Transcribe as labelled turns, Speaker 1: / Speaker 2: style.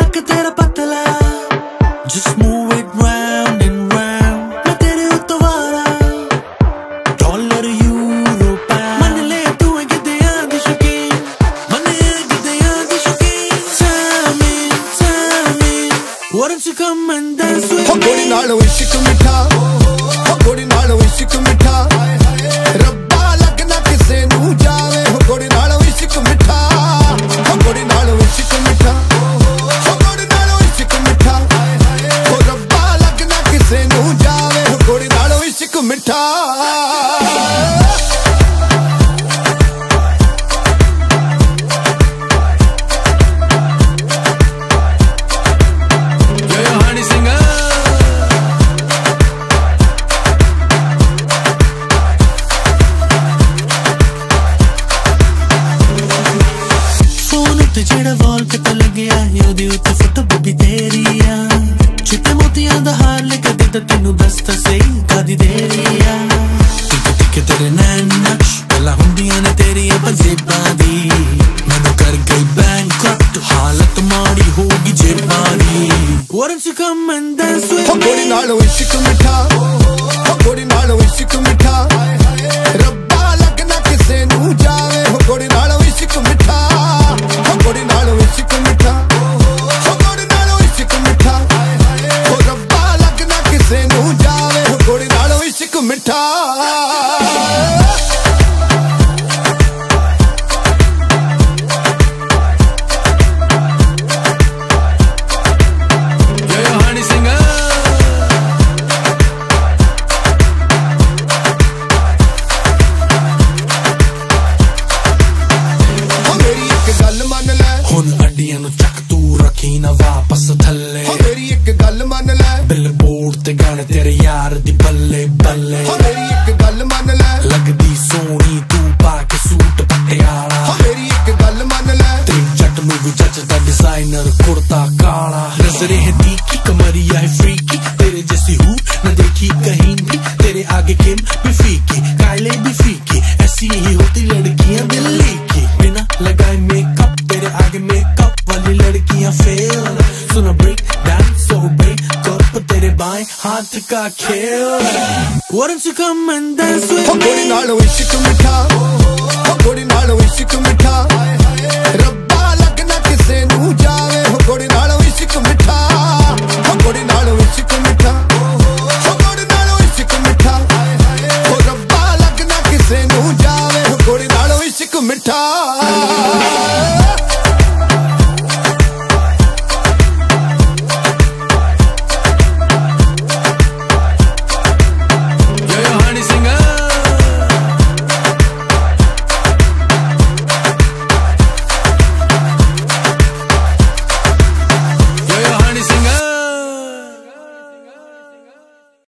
Speaker 1: Luck तेरा पतला। Just move it round and round मैं तेरे उतवारा। डॉलर यूरो पाउंड मन ले तू एक दया दी मन एक दया दी शौकीन सामे सामे Why don't you come and dance with
Speaker 2: हाँ, me? हो इश्क मिठा। ਮਿੱਠਾ।
Speaker 1: ਜਿਹੜਾ ਵਾਲ ਕਿਤੇ ਲੱਗਿਆ ਹੈ ਉਹਦੇ ਉੱਤੇ ਫੋਟੋ ਬੱਬੀ ਚਿੱਟੇ ਮੋਤੀਆਂ ਦਾ ਹਾਲ ਕਦੇ ਤੈਨੂੰ ਦੱਸ
Speaker 2: ਤਸੇ ਨਾਲ ਇਸ਼ਕ ਮਿੱਠਾ ਹੋ ਗੋੜੀ ਨਾਲ ਇਸ਼ਕ ਮਿੱਠਾ ਰੱਬਾ ਲੱਗਣਾ ਕਿਸੇ ਨੂੰ ਜਾਵੇ ਹੋ ਗੋੜੀ ਨਾਲ ਇਸ਼ਕ ਮਿੱਠਾ ਹੋ ਗੋੜੀ ਨਾਲ ਇਸ਼ਕ ਮਿੱਠਾ ਹੋ ਗੋੜੀ ਨਾਲ ਇਸ਼ਕ ਮਿੱਠਾ ਹੋ ਰੱਬਾ ਲੱਗਣਾ ਕਿਸੇ ਨੂੰ ਜਾਵੇ ਹੋ ਗੋੜੀ ਨਾਲ ਇਸ਼ਕ ਮਿੱਠਾ
Speaker 1: ਤੇ ਗਾਣੇ ਤੇਰੇ ਯਾਰ ਦੀ ਬੱਲੇ ਬੱਲੇ
Speaker 2: ਹੋ ਮੇਰੀ ਇੱਕ ਗੱਲ ਮੰਨ ਲੈ
Speaker 1: ਲੱਗਦੀ ਸੋਹਣੀ ਤੂੰ ਪਾ ਕੇ ਸੂਟ ਪਟਿਆਲਾ
Speaker 2: ਹੋ ਮੇਰੀ ਇੱਕ ਗੱਲ ਮੰਨ ਲੈ
Speaker 1: ਤੇਰੀ ਜੱਟ ਨੂੰ ਵੀ ਜੱਜਦਾ ਡਿਜ਼ਾਈਨਰ ਕੁੜਤਾ ਕਾਲਾ नजरे है तीखी कमरिया है फ्रीकी तेरे जैसी हूँ न देखी कहीं भी तेरे आगे किम भी फीकी कायले भी फीकी ऐसी ही होती लड़कियां दिल्ली की बिना लगाए मेकअप तेरे आगे मेकअप वाली लड़कियां फेल सुना ब्रेक हाथ का खेल।
Speaker 2: वरंस कम लगना किसे नु जावे। नाल इश्क मिठा। हो नाल इश्क मिठा। हो नाल इश्क रब्बा लगना किसे नु जावे। हो गोरी